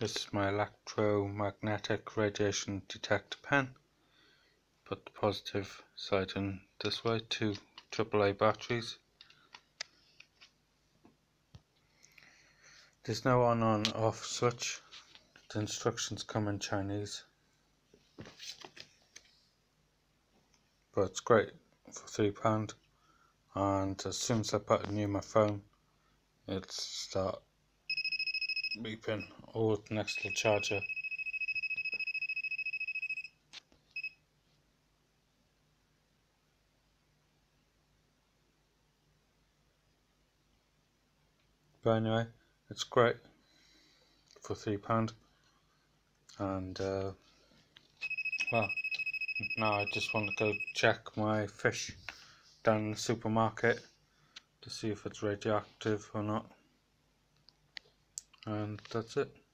This is my electromagnetic radiation detector pen. Put the positive side in this way, two AAA batteries. There's no on on off switch. The instructions come in Chinese. But it's great for £3 and as soon as I put it near my phone it'll start beeping. Or next little charger. But anyway it's great for three pound. And uh, well now I just want to go check my fish down in the supermarket to see if it's radioactive or not and that's it.